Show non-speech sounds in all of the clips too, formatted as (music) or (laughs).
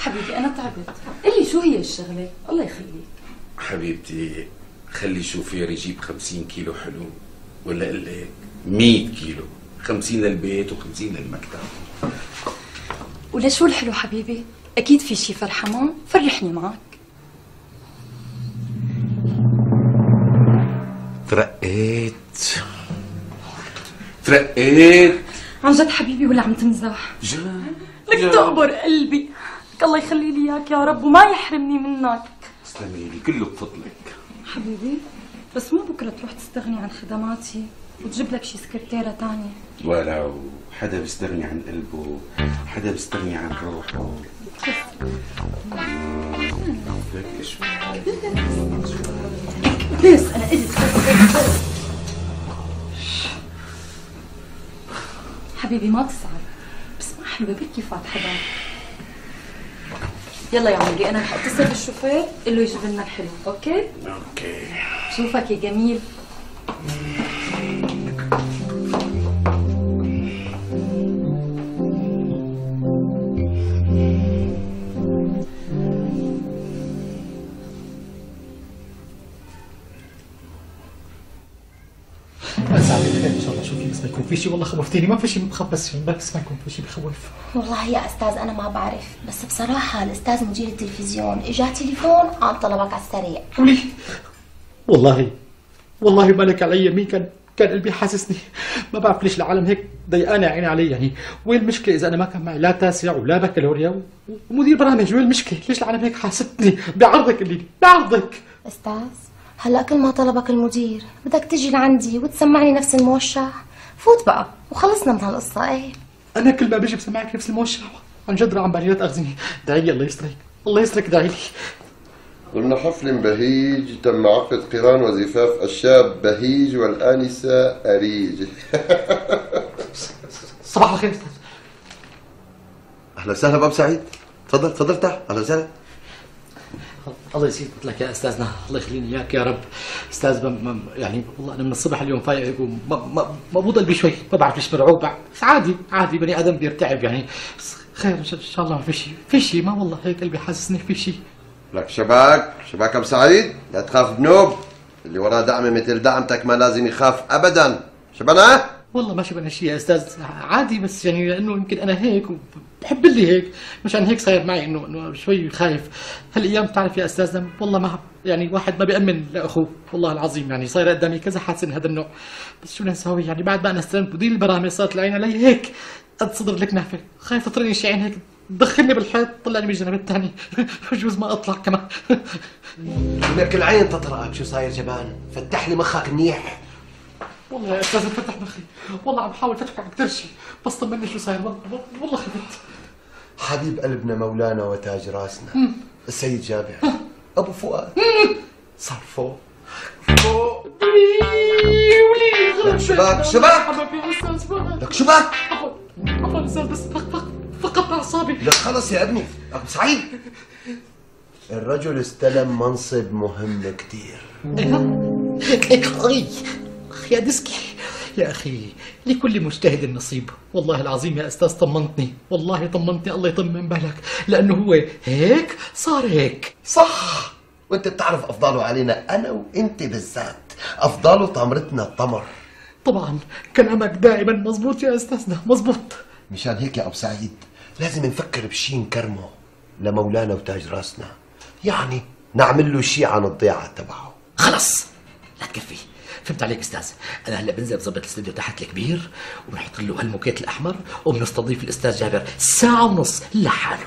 حبيبي أنا تعبت. قل لي شو هي الشغلة؟ الله يخليك. حبيبتي خلي الشوفير يجيب 50 كيلو حلو ولا أقول لك 100 كيلو. 50 للبيت و50 للمكتب. ولشو الحلو حبيبي؟ أكيد في شي فرحمان فرحني معك. ترقيت. ترقيت. عن جد حبيبي ولا عم تمزح. جد؟ لك تقبر قلبي. لك الله يخلي لي إياك يا رب وما يحرمني منك. تسلمي لي كله بفضلك. حبيبي بس مو بكرة تروح تستغني عن خدماتي وتجيب لك شي سكرتيرة تانية. ولو حدا بيستغني عن قلبه حدا بيستغني عن روحه. شوي بس أنا قلت حبيبي ما تزعل. بس ما حلوة بركي فات حدا يلا يا عمري أنا رح اتصل بالشوفير قل له يجيب لنا الحلو okay؟ okay. شوفك يا جميل. ما في شيء والله خوفتيني ما في شيء مخبص بس ما يكون في شيء بخوف والله يا أستاذ أنا ما بعرف بس بصراحة الأستاذ مدير التلفزيون إجا تليفون عن طلبك على السريع. قولي والله والله ما لك علي يمين كان كان قلبي حاسسني؟ ما بعرف ليش العالم هيك ضيقانة عيني علي يعني. وين المشكلة إذا أنا ما كان معي لا تاسع ولا بكالوريا؟ ومدير برامج وين المشكلة؟ ليش العالم هيك حاستني بعرضك اللي بعرضك. أستاذ هلأ كل ما طلبك المدير بدك تجي لعندي وتسمعني نفس الموشح فوت بقى وخلصنا من هالقصة إيه؟ أنا كل ما بجي بسمعك نفس الموشح عن جد عم بالي لا تاخذني دعي لي الله يسترك الله يسترك دعي لي. ضمن حفل بهيج تم عقد قران وزفاف الشاب بهيج والآنسة أريج. صباح الخير أستاذ. أهلا وسهلا باب سعيد. تفضل تفضل تعال أهلا وسهلا. الله يسعدك لك يا أستاذنا الله يخليني إياك يا رب. أستاذ ما يعني والله أنا من الصبح اليوم فايق هيك وما ما ما بضل بي شوي ما بعرف ليش مرعوب. بس عادي عادي بني آدم بيرتعب يعني. خير إن شاء الله ما في شيء في شيء ما والله هيك قلبي حاسسني في شيء. لك شباك شباك أبو سعيد لا تخاف بنوب. اللي وراه دعمة مثل دعمتك ما لازم يخاف أبدا. شبنا والله ما شبنا شيء يا أستاذ. عادي بس يعني لأنه يمكن أنا هيك وبحب اللي هيك. مشان هيك صاير معي انه إنه شوي خايف. هالايام بتعرف يا استاذنا والله ما يعني واحد ما بيأمن لأخوه. والله العظيم يعني صاير قدامي كذا حادثه من هذا النوع. بس شو بدنا نسوي؟ يعني بعد ما أنا استلمت مدير البرامج صارت العين علي هيك. قد صدر لك نافه خايف تطرني شي عين هيك. تدخلني بالحيط طلعني من الجنب الثاني بجوز (laughs) ما أطلع كمان. (laughs) لك العين تطرقك شو صاير جبان؟ فتح لي مخك منيح. والله يا أستاذ فتح مخي والله عم بحاول فتح أكثر شيء بس طمني شو صاير؟ والله والله خفت. حبيب قلبنا مولانا وتاج راسنا. السيد جابر. أبو فؤاد. صار فوق. فوق. شباك شباك. لك شباك. عفوا عفوا أستاذ بس فقط فقط أعصابي. لك خلص يا ابني. أبو سعيد. الرجل استلم منصب مهم كتير. أخي يا ديسكي. يا أخي لكل مجتهد نصيب. والله العظيم يا أستاذ طمنتني. والله طمنتني الله يطمن بالك لأنه هو هيك صار هيك. صح. وأنت بتعرف افضاله علينا أنا وأنت بالذات. افضاله تمرتنا التمر طبعا كلامك دائما مزبوط يا أستاذنا مزبوط مشان هيك يا أبو سعيد لازم نفكر بشي نكرمه لمولانا وتاج راسنا. يعني نعمل له شي عن الضيعه تبعه. خلص لا تكفي. فهمت عليك أستاذ. أنا هلأ بنزل بظبط الاستوديو تحت الكبير وبنحط له هالموكيت الأحمر وبنستضيف الأستاذ جابر ساعة ونص لحاله.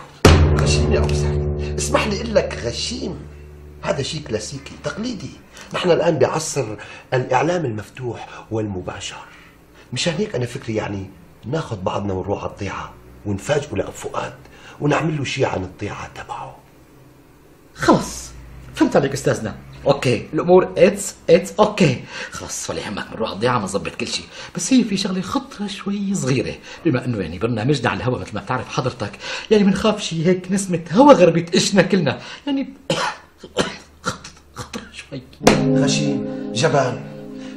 غشيم يا ابو سعيد اسمح لي أقول لك غشيم. هذا شيء كلاسيكي تقليدي. نحن الآن بعصر الإعلام المفتوح والمباشر. مشان هيك أنا فكري يعني ناخذ بعضنا ونروح على الضيعة ونفاجئه لابو فؤاد ونعمل له شيء عن الضيعة تبعه. خلص فهمت عليك أستاذنا. okay الأمور it's it's okay. خلص ولا يهمك بنروح الضيعه بنظبط كل شيء. بس هي في شغلة خطرة شوي صغيرة. بما إنه يعني برنامجنا على الهواء مثل ما بتعرف حضرتك يعني بنخاف شيء هيك نسمة هوا غربي تقشنا كلنا. يعني (coughs) خطره شوي. غشيم جبان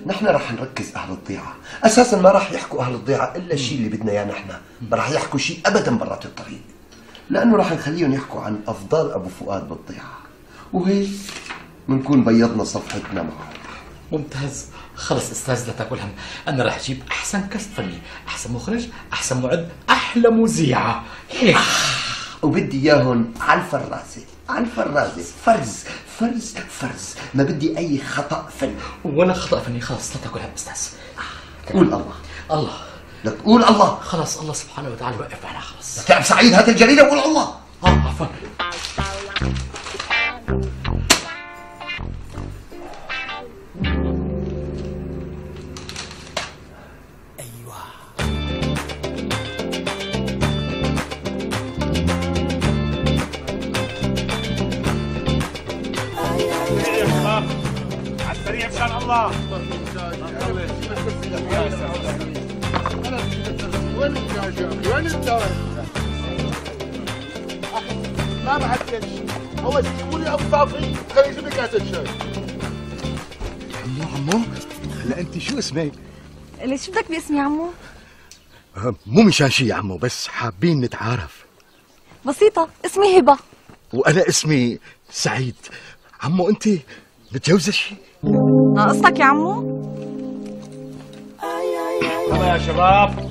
نحن رح نركز أهل الضيعه أساسا ما رح يحكوا أهل الضيعه إلا الشيء اللي بدنا إياه نحن. ما رح يحكوا شيء ابدا برات الطريق. لأنه راح نخليهم يحكوا عن افضال أبو فؤاد بالضيعه وهيك بنكون بيضنا صفحتنا معه ممتاز. خلص أستاذ لا تاكل هم. أنا راح أجيب أحسن كاست فني أحسن مخرج أحسن معد أحلى مذيعة. هيك وبدي إياهم على الفرازة على الفرازة. فرز فرز فرز. ما بدي أي خطأ فني. ولا خطأ فني خلاص لا تاكل هم أستاذ. قول الله. الله. لا تقول الله. خلاص الله سبحانه وتعالى وقف معنا خلاص تعب سعيد هات الجريدة وقول الله. آه عفوا. الله وين الدجاج يا أخي؟ وين الدجاج؟ ما بعد شيء شيء قولي ابو صافي خليه يجيب لي كاسه شاي عمو عمو هلا انت شو اسمك؟ ليش بدك باسمي عمو؟ مو مشان شي يا عمو بس حابين نتعارف بسيطة اسمي هبة وأنا اسمي سعيد عمو أنت متجوزه شي؟ ناقصتك يا عمو؟ يلا يا شباب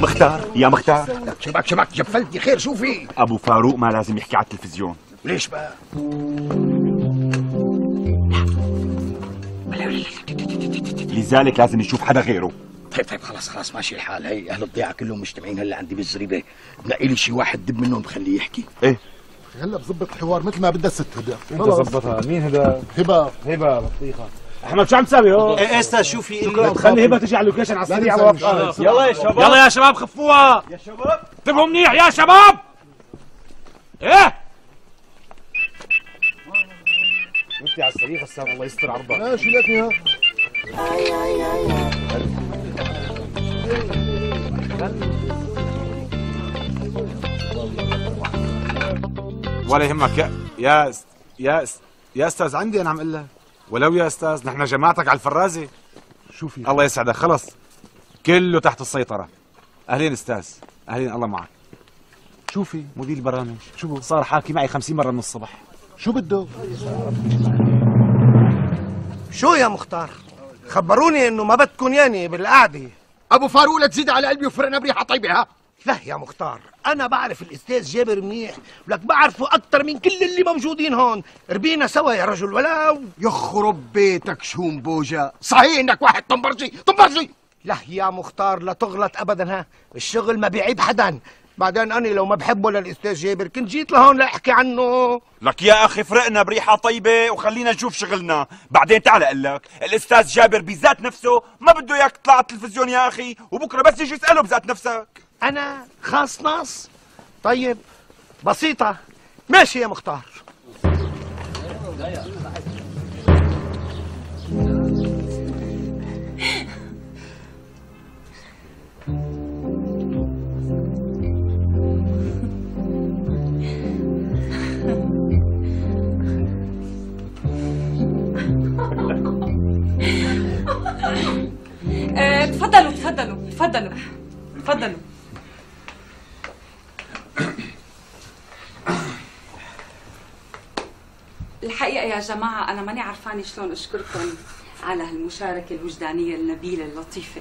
مختار يا مختار لك شبك شبك جفلتني خير شو في؟ أبو فاروق ما لازم يحكي على التلفزيون ليش بقى؟ لذلك لازم يشوف حدا غيره طيب طيب خلاص خلاص ماشي الحال. هي أهل الضيعه كلهم مجتمعين هلا عندي بالزريبة. بنقي لي شي واحد دب منهم بخليه يحكي. إيه. هلا بظبط الحوار مثل ما بدها الست هدى إنت ظبطها. مين هذا هبة. هبة بطيخه أحمد شو عم تسوي هون إيه أستاذ شو في خلي هبة تجي على ال location على السريع. يلا يا شباب. يلا يا شباب خفوها. يا شباب. انتبهوا منيح يا شباب. إيه؟ انت على السريع بس الله يستر عرضك ماشي لك يا ولا يهمك. يا يا يا يا أستاذ عندي أنا عم أقول لك. ولو يا أستاذ نحن جماعتك على الفرازة. شو في الله يسعدك. خلص. كله تحت السيطرة. أهلين أستاذ. أهلين الله معك. شو في مدير البرامج شو صار حاكي معي خمسين مرة من الصبح. شو بده؟ شو يا مختار؟ خبروني إنه ما بدكم ياني بالقعدة. أبو فاروق لا تزيد على قلبي وفرقنا بريحة طيبة ها؟ لا يا مختار أنا بعرف الأستاذ جابر منيح ولك بعرفه أكثر من كل اللي موجودين هون. ربينا سوا يا رجل ولو يخرب بيتك شوم بوجا صحيح إنك واحد طنبرجي طنبرجي! لا يا مختار لا تغلط ابدا ها؟ الشغل ما بيعيب حدا. بعدين أنا لو ما بحبه للأستاذ جابر كنت جيت لهون لأحكي عنه. لك يا أخي فرقنا بريحة طيبة وخلينا نشوف شغلنا. بعدين تعال أقول لك الأستاذ جابر بذات نفسه ما بده إياك تطلع على التلفزيون يا أخي وبكرة بس يجي يسأله بذات نفسك. أنا خاص ناص. طيب بسيطة. ماشي يا مختار. آه، تفضلوا تفضلوا تفضلوا تفضلوا الحقيقة يا جماعة أنا ماني عرفانة شلون أشكركم على هالمشاركة الوجدانية النبيلة اللطيفة.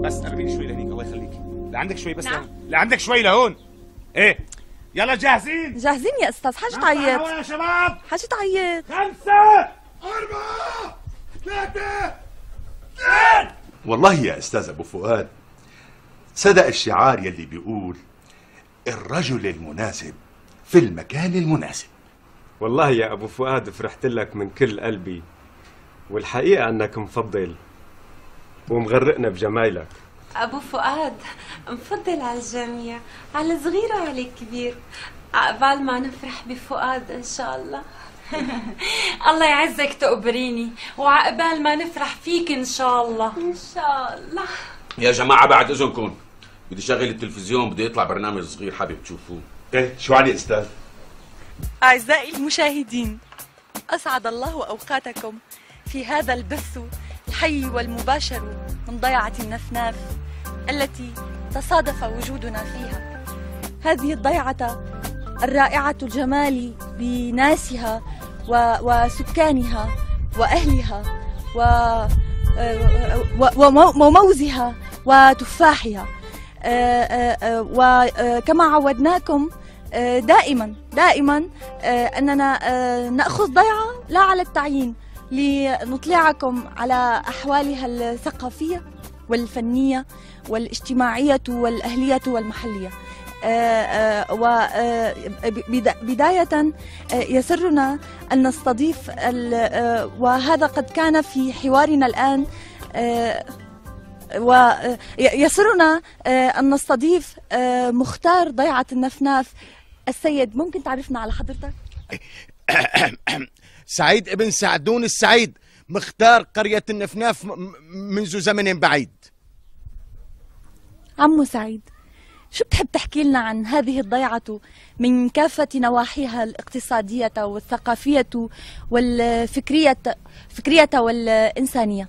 بس قربيني شوي لهنيك الله يخليك. لعندك شوي بس نعم. لعندك شوي لهون. إيه يلا جاهزين؟ جاهزين يا أستاذ حاجة نفتح تعيط. يا شباب. حاجة تعيط. خمسة. أربعة. ثلاثة. والله يا أستاذ أبو فؤاد صدق الشعار يلي بيقول الرجل المناسب في المكان المناسب. والله يا أبو فؤاد فرحت لك من كل قلبي والحقيقة أنك مفضل ومغرقنا بجمايلك. أبو فؤاد مفضل على الجميع على الصغير وعلى الكبير عقبال ما نفرح بفؤاد إن شاء الله. (laughs) الله يعزك تقبريني وعقبال ما نفرح فيك إن شاء الله. إن شاء الله. يا جماعة بعد إذنكم بدي شغل التلفزيون بده يطلع برنامج صغير حابب تشوفوه. إيه شو علي أستاذ؟ أعزائي المشاهدين أسعد الله أوقاتكم في هذا البث الحي والمباشر من ضيعة النفناف التي تصادف وجودنا فيها. هذه الضيعة الرائعة الجمال بناسها. وسكانها وأهلها و... و... وموزها وتفاحها. وكما عودناكم دائما دائما أننا نأخذ ضيعة لا على التعيين لنطلعكم على أحوالها الثقافية والفنية والإجتماعية والأهلية والمحلية. وبداية يسرنا أن نستضيف وهذا قد كان في حوارنا الآن ويسرنا أن نستضيف مختار ضيعة النفناف السيد. ممكن تعرفنا على حضرتك؟ (coughs) سعيد ابن سعدون السعيد. مختار قرية النفناف منذ زمن بعيد. عمو سعيد. شو بتحب تحكي لنا عن هذه الضيعة من كافة نواحيها الاقتصادية والثقافية والفكرية فكرية والإنسانية؟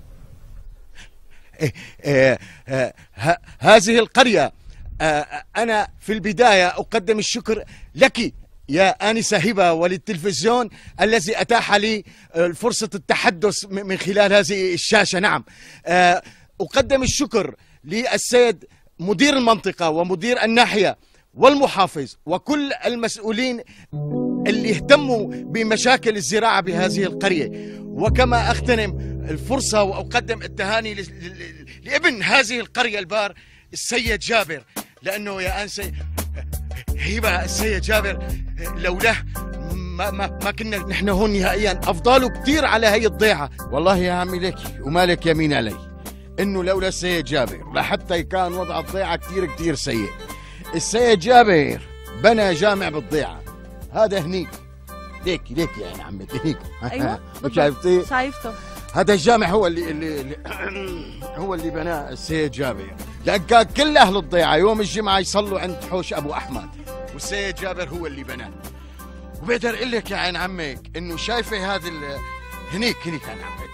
إيه إيه إيه هذه القرية أنا في البداية أقدم الشكر لك يا آنسة هبة وللتلفزيون الذي أتاح لي فرصة التحدث من خلال هذه الشاشة. نعم. أقدم الشكر للسيد مدير المنطقة ومدير الناحية والمحافظ وكل المسؤولين اللي اهتموا بمشاكل الزراعة بهذه القرية. وكما أغتنم الفرصة وأقدم التهاني لابن هذه القرية البار السيد جابر لأنه يا أنسة هبة السيد جابر لولاه ما, ما, ما كنا نحن هون نهائيا. أفضاله كثير على هي الضيعة. والله يا عمي لك ومالك يمين علي. إنه لولا السيد جابر لحتى كان وضع الضيعة كثير كثير سيء. السيد جابر بنى جامع بالضيعة. هذا هنيك ليك ليك يا عمتي هيك أيوه (laughs) شايفتي؟ شايفته. هذا الجامع هو اللي, اللي, اللي (clears throat) هو اللي بناه السيد جابر. لأن كان كل أهل الضيعة يوم الجمعة يصلوا عند حوش أبو أحمد. والسيد جابر هو اللي بناه. وبقدر أقول لك يا عين عمك إنه شايفة هذا هنيك هنيك عين عمك.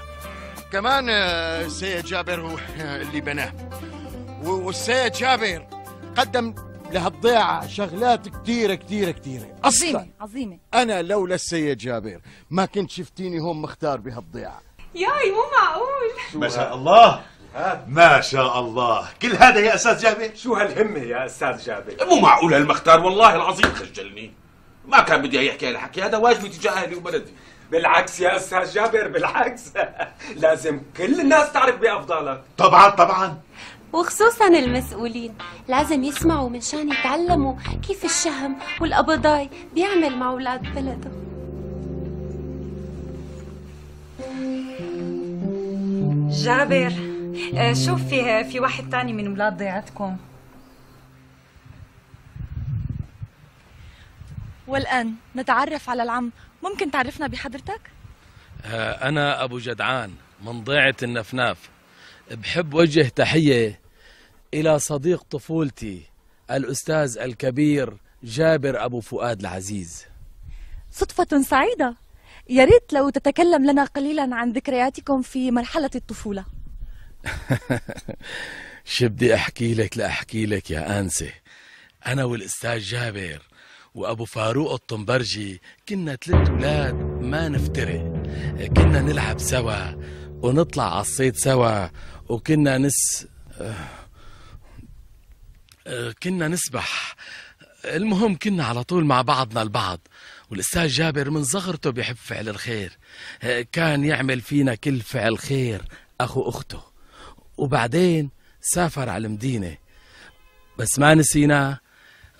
(clears throat) كمان السيد جابر هو اللي بناه. والسيد جابر قدم لهالضيعة شغلات كثيرة كثيرة كثيرة. عظيمة عظيمة. أنا لولا السيد جابر ما كنت شفتيني هون مختار بهالضيعة. ياي مو معقول. ما شاء الله. ما شاء الله. كل هذا يا أستاذ جابر؟ شو هالهمة يا أستاذ جابر؟ مو معقول هالمختار والله العظيم خجلني ما كان بدي يحكي هالحكي هذا واجبي تجاه أهلي وبلدي. بالعكس يا أستاذ جابر بالعكس. (laughs) لازم كل الناس تعرف بأفضالك. طبعا طبعا. وخصوصا المسؤولين. لازم يسمعوا منشان يتعلموا كيف الشهم والقبضاي بيعمل مع أولاد بلده. جابر آه، شوف في في واحد تاني من أولاد ضيعتكم. والآن نتعرف على العم. ممكن تعرفنا بحضرتك؟ أنا أبو جدعان من ضيعة النفناف. بحب وجه تحية إلى صديق طفولتي الأستاذ الكبير جابر أبو فؤاد العزيز. صدفة سعيدة. يا ريت لو تتكلم لنا قليلا عن ذكرياتكم في مرحلة الطفولة. (laughs) شو بدي أحكي لك لأحكي لك يا آنسة. أنا والأستاذ جابر وأبو فاروق الطنبرجي كنا ثلاث أولاد ما نفترق كنا نلعب سوا ونطلع على الصيد سوا وكنا نس كنا نسبح. المهم كنا على طول مع بعضنا البعض والأستاذ جابر من صغرته بيحب فعل الخير. كان يعمل فينا كل فعل خير أخو أخته. وبعدين سافر على المدينة. بس ما نسيناه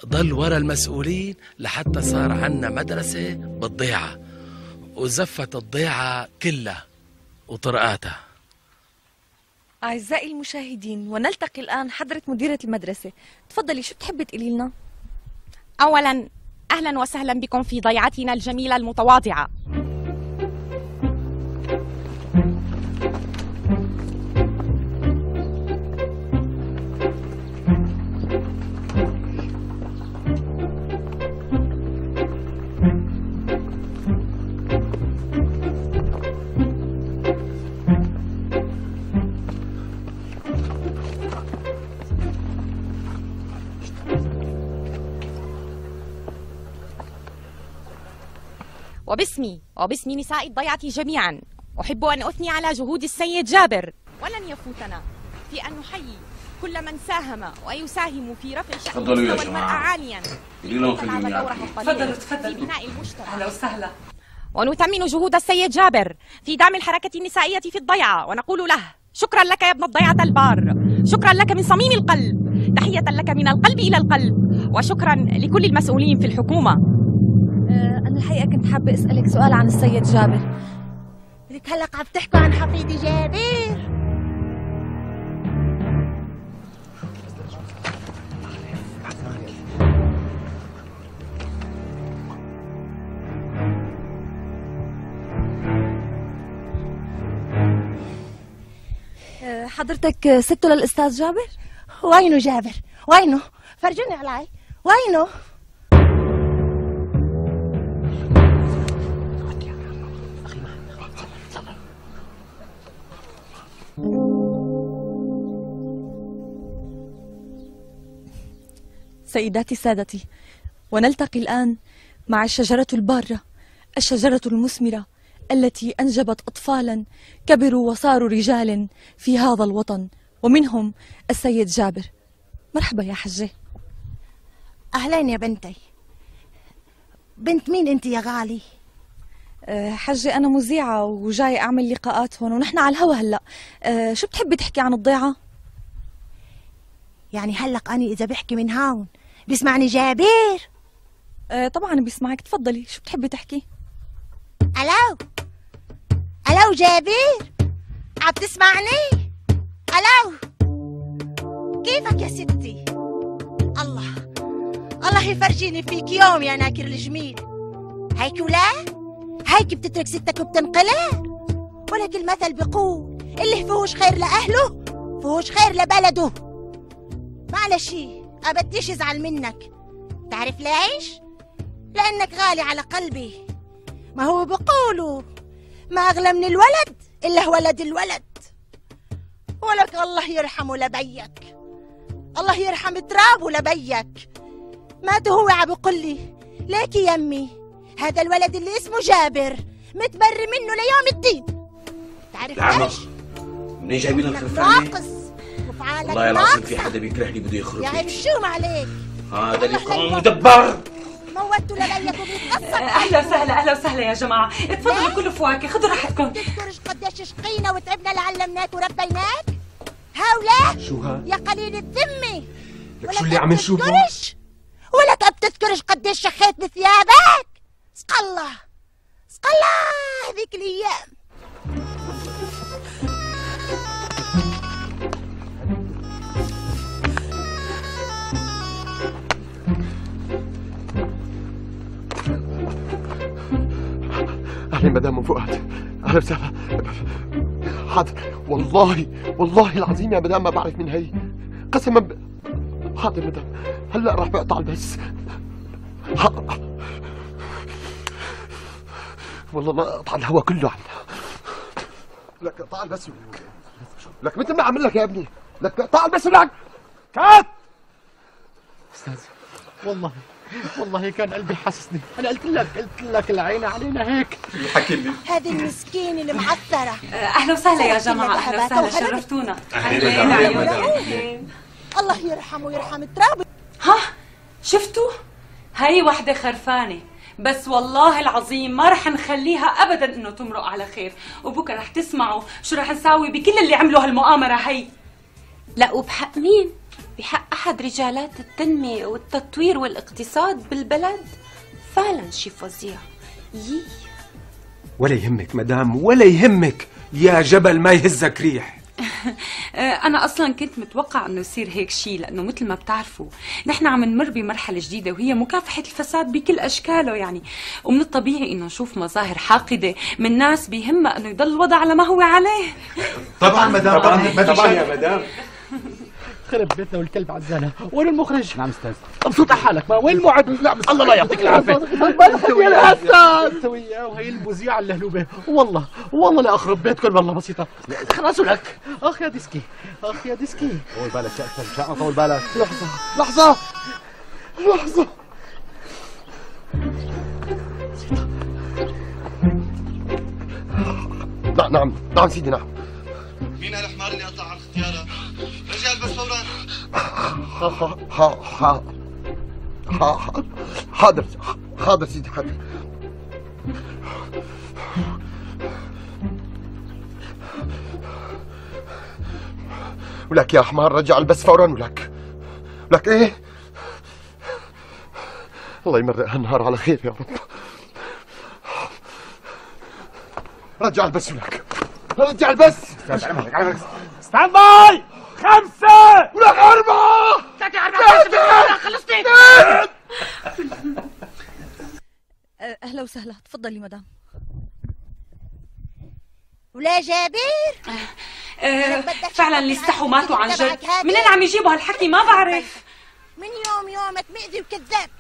ضل ورا المسؤولين لحتى صار عنا مدرسة بالضيعة وزفت الضيعة كلها وطرقاتها. أعزائي المشاهدين ونلتقي الآن حضرة مديرة المدرسة. تفضلي شو بتحبي تقولي لنا؟ أولا أهلا وسهلا بكم في ضيعتنا الجميلة المتواضعة. وباسمي وباسم نساء الضيعة جميعا. أحب أن أثني على جهود السيد جابر. ولن يفوتنا في أن نحيي كل من ساهم ويساهم في رفع شأن تفضلوا يا مستوى المرأة جماعة. عاليا. تفضلوا تفضلوا في بناء المجتمع. أهلا وسهلا. ونثمن جهود السيد جابر في دعم الحركة النسائية في الضيعة ونقول له شكرا لك يا ابن الضيعة البار. شكرا لك من صميم القلب. تحية لك من القلب إلى القلب. وشكرا لكل المسؤولين في الحكومة. الحقيقة كنت حابة أسألك سؤال عن السيد جابر. لك هلا عم تحكوا عن حفيدي جابر؟ حضرتك سته للأستاذ جابر؟ وينه جابر؟ وينه؟ فرجوني علي. وينه؟ سيداتي سادتي. ونلتقي الآن مع الشجرة البارة الشجرة المثمرة التي أنجبت أطفالا كبروا وصاروا رجال في هذا الوطن. ومنهم السيد جابر. مرحبا يا حجة. أهلين يا بنتي. بنت مين أنت يا غالي؟ أه، حجة أنا مذيعة وجاي أعمل لقاءات هون ونحن على الهوا هلأ. أه، شو بتحبي تحكي عن الضيعة؟ يعني هلق اني إذا بحكي من هون بيسمعني جابر أه، طبعا بيسمعك. تفضلي شو بتحبي تحكي؟ ألو؟ ألو جابر عم تسمعني؟ ألو؟ كيفك يا ستي؟ الله الله يفرجيني فيك يوم يا ناكر الجميل. هيك ولا؟ هيك بتترك ستك وبتنقلع؟ ولك المثل بيقول اللي فيهوش خير لأهله فيهوش خير لبلده. معلش. أبديش يزعل منك؟ تعرف ليش؟ لأنك غالي على قلبي. ما هو بيقولوا ما أغلى من الولد إلا ولد الولد. ولك الله يرحمه لبيك. الله يرحم ترابه لبيك. مات هو عم بيقول لي. ليك يمي هذا الولد اللي اسمه جابر. متبري منه ليوم الدين. تعرف العمى ليش؟ منين جايبين لك الخرفانة؟ ناقص وفعالك والله العظيم في. حدا بيكرهني بده يخرب يا بيتي. شو ما عليك. هذا اللي قام مدبر. موتوا لبيك وبيتقصد (laughs) أهلا وسهلا أهلا وسهلا يا جماعة. تفضلوا كلوا فواكه خذوا راحتكم. تذكرش قديش شقينا وتعبنا لعلمناك وربيناك؟ هاولا شو ها؟ يا قليل الذمة. لك شو اللي عم نشوفه؟ تذكرش؟ ولك بتذكرش قديش شخيت بثيابك؟ سق الله. سق الله هذيك الأيام. أهلا مدام ام فؤاد. أهلا وسهلا حاضر. والله والله العظيم يا مدام ما بعرف من هي. قسما ب... حاضر مدام. هلا راح بقطع البث والله لا اقطع الهواء كله عنها لك اقطع البث لك مثل ما عمل لك يا ابني. لك اقطع البث ولك. كات! أستاذ. والله. والله كان قلبي حاسسني أنا قلت لك قلت لك العين علينا هيك حكي لي هذه المسكينة المعثرة أهلا وسهلا يا جماعة أهلا وسهلا. شرفتونا. عيوني. أهلاً. الله يرحمه ويرحم ترابه ها شفتوا هاي وحدة خرفانة بس والله العظيم ما رح نخليها ابدا إنه تمرق على خير وبكرة رح تسمعوا شو رح نساوي بكل اللي عملوا هالمؤامره هي لا وبحق مين؟ بحق أحد رجالات التنمية والتطوير والاقتصاد بالبلد فعلا شي فظيع. يي. ولا يهمك مدام ولا يهمك. يا جبل ما يهزك ريح. (laughs) آه، أنا أصلا كنت متوقع إنه يصير هيك شيء لأنه مثل ما بتعرفوا نحن عم نمر بمرحلة جديدة وهي مكافحة الفساد بكل أشكاله يعني. ومن الطبيعي إنه نشوف مظاهر حاقدة من ناس بيهمها إنه يضل الوضع على ما هو عليه. طبعا مدام. طبعاً، ما في طبعاً شك. يا مدام. (laughs) خرب بيتنا والكلب عزانة وين المخرج؟ نعم أستاذ. على حالك. ما وين المعد؟ لا الله لا يعطيك العافية. أنت يا. الحسن وياه وهي البزيعة اللهلوبة والله والله لا أخرب بيتكم والله بسيطة. خلاص لك أخ يا ديسكي. أخ يا ديسكي. طول بالك يا أستاذ. مشان طول بالك. لحظة لحظة. لحظة. نعم نعم نعم سيدي نعم. حاضر حاضر سيدي حاضر. ولك يا حمار رجع البس فورا ولك. ولك إيه؟ الله يمرق هالنهار على خير يا رب. رجع البس ولك. رجع البس. stand by خمسة! ولك أربعة! خلصتي. أه، أهلا وسهلا. تفضلي مدام. ولا جابر؟ آه فعلا اللي استحوا ماتوا عن جد. منين عم يجيبوا هالحكي؟ ما بعرف. من يوم يومك مئذي وكذاب.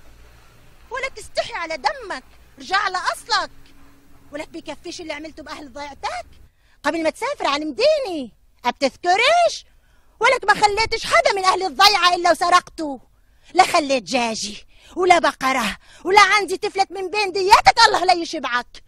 ولك تستحي على دمك. رجع على أصلك. ولك بكفيش اللي عملته بأهل ضيعتك. قبل ما تسافر عن مديني بتذكرش ولك ما خليتش حدا من أهل الضيعة إلا وسرقته. لا خليت جاجي ولا بقرة ولا عندي تفلت من بين دياتك الله لا يشبعك.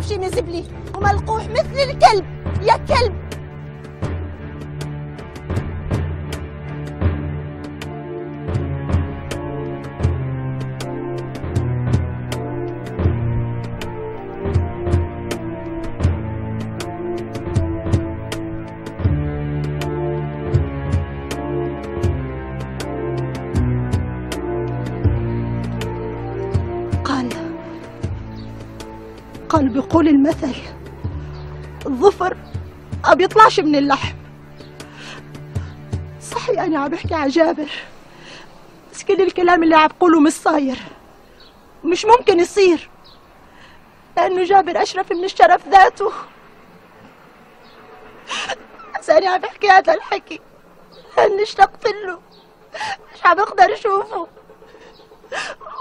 فطسان بشي مزبلي وملقوح مثل قال بيقول المثل. الظفر ما بيطلعش من اللحم. صحيح أنا عم بحكي على جابر بس كل الكلام اللي عم بقوله مش صاير مش ممكن يصير لأنه جابر أشرف من الشرف ذاته. بس أنا عم بحكي هذا الحكي لأني اشتقت له مش عم بقدر أشوفه.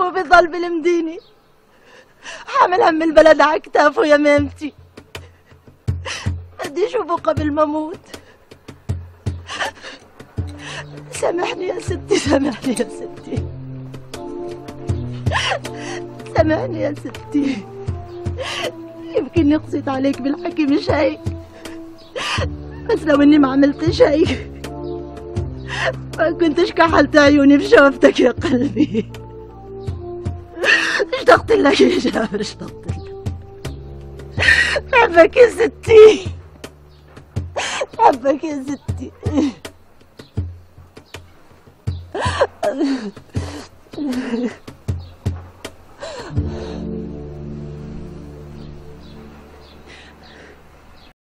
هو بيضل بالمدينة. حامل هم البلد على كتافه يا مامتي. بدي اشوفه قبل ما أموت سامحني يا ستي سامحني يا ستي. سامحني يا ستي. يمكن قصيت عليك بالحكي مش هيك بس لو إني ما عملت شيء ما كنتش كحلت عيوني بشوفتك يا قلبي. لك جابر لك بحبك يا ستي. بحبك يا ستي.